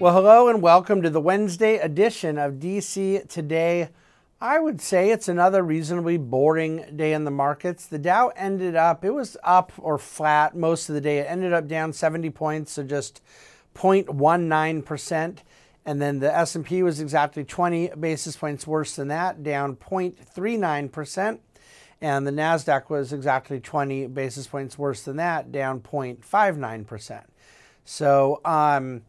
Well, hello and welcome to the Wednesday edition of DC Today. I would say it's another reasonably boring day in the markets. The Dow ended up, it was up or flat most of the day. It ended up down 70 points, so just 0.19%. And then the S&P was exactly 20 basis points worse than that, down 0.39%. And the NASDAQ was exactly 20 basis points worse than that, down 0.59%. So, um,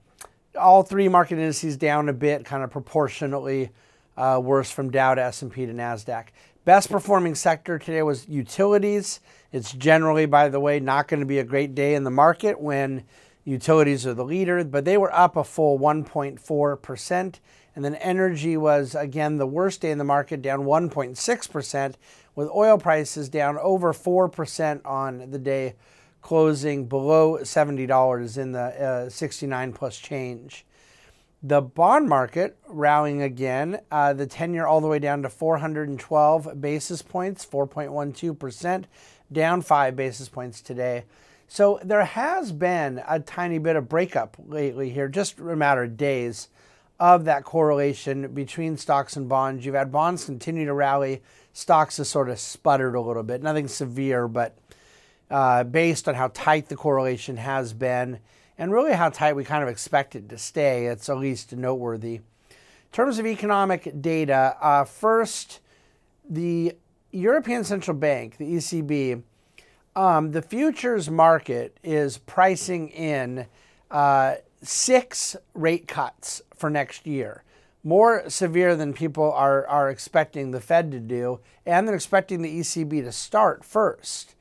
all three market indices down a bit, kind of proportionately uh, worse from Dow to S&P to Nasdaq. Best performing sector today was utilities. It's generally, by the way, not going to be a great day in the market when utilities are the leader, but they were up a full 1.4%. And then energy was again the worst day in the market, down 1.6%, with oil prices down over 4% on the day closing below $70 in the uh, 69 plus change. The bond market rallying again, uh, the 10 year all the way down to 412 basis points, 4.12%, down five basis points today. So there has been a tiny bit of breakup lately here, just a matter of days, of that correlation between stocks and bonds. You've had bonds continue to rally, stocks have sort of sputtered a little bit, nothing severe, but uh, based on how tight the correlation has been and really how tight we kind of expect it to stay. It's at least noteworthy. In terms of economic data, uh, first, the European Central Bank, the ECB, um, the futures market is pricing in uh, six rate cuts for next year. More severe than people are, are expecting the Fed to do, and they're expecting the ECB to start first.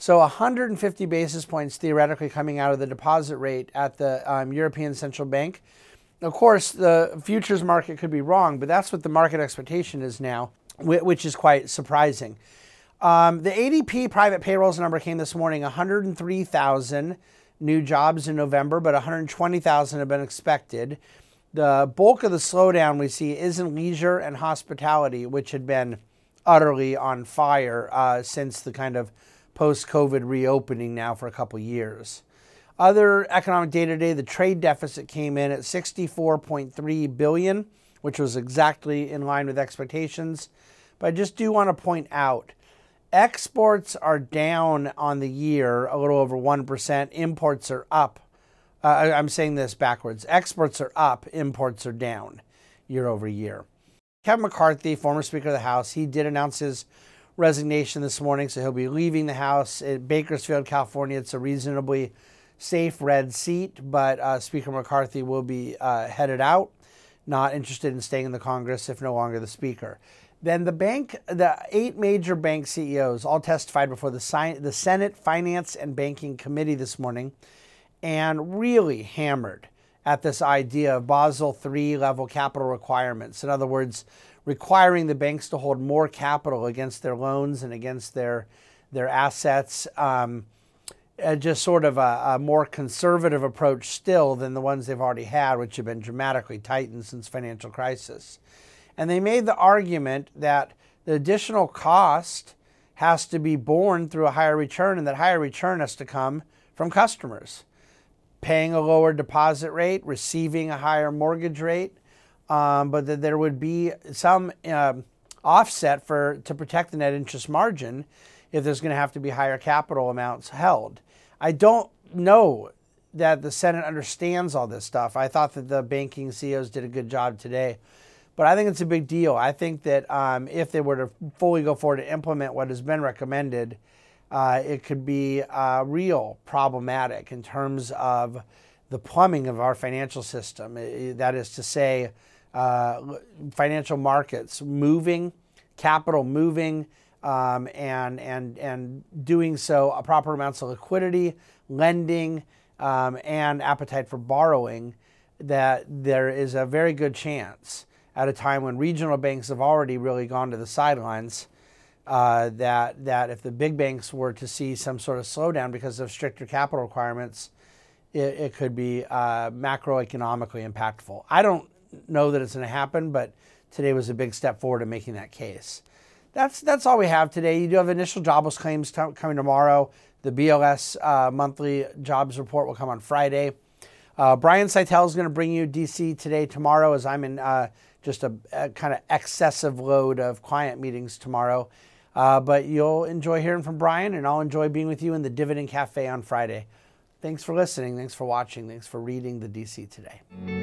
So 150 basis points theoretically coming out of the deposit rate at the um, European Central Bank. Of course, the futures market could be wrong, but that's what the market expectation is now, which is quite surprising. Um, the ADP private payrolls number came this morning 103,000 new jobs in November, but 120,000 have been expected. The bulk of the slowdown we see is in leisure and hospitality, which had been utterly on fire uh, since the kind of post COVID reopening now for a couple years. Other economic data today, the trade deficit came in at 64.3 billion, which was exactly in line with expectations. But I just do want to point out exports are down on the year a little over 1%, imports are up. Uh, I'm saying this backwards. Exports are up, imports are down year over year. Kevin McCarthy, former Speaker of the House, he did announce his resignation this morning, so he'll be leaving the House in Bakersfield, California. It's a reasonably safe red seat, but uh, Speaker McCarthy will be uh, headed out, not interested in staying in the Congress if no longer the Speaker. Then the bank, the eight major bank CEOs all testified before the, the Senate Finance and Banking Committee this morning and really hammered at this idea of Basel III level capital requirements. In other words, requiring the banks to hold more capital against their loans and against their their assets. Um, just sort of a, a, more conservative approach still than the ones they've already had, which have been dramatically tightened since financial crisis. And they made the argument that the additional cost has to be borne through a higher return, and that higher return has to come from customers paying a lower deposit rate, receiving a higher mortgage rate, um, but that there would be some uh, offset for to protect the net interest margin if there's going to have to be higher capital amounts held. I don't know that the Senate understands all this stuff. I thought that the banking CEOs did a good job today, but I think it's a big deal. I think that um, if they were to fully go forward to implement what has been recommended, uh, it could be uh, real problematic in terms of the plumbing of our financial system. That is to say, uh, financial markets moving, capital moving, um, and and and doing so a proper amounts of liquidity, lending, um, and appetite for borrowing. That there is a very good chance at a time when regional banks have already really gone to the sidelines. Uh, that that if the big banks were to see some sort of slowdown because of stricter capital requirements, it, it could be uh, macroeconomically impactful. I don't know that it's going to happen, but today was a big step forward in making that case. That's that's all we have today. You do have initial jobless claims coming tomorrow. The BLS uh, monthly jobs report will come on Friday. Uh, Brian Szytel is going to bring you DC today, tomorrow, as I'm in uh, just a, a kind of excessive load of client meetings tomorrow. Uh, but you'll enjoy hearing from Brian, and I'll enjoy being with you in the Dividend Cafe on Friday. Thanks for listening. Thanks for watching. Thanks for reading the DC today.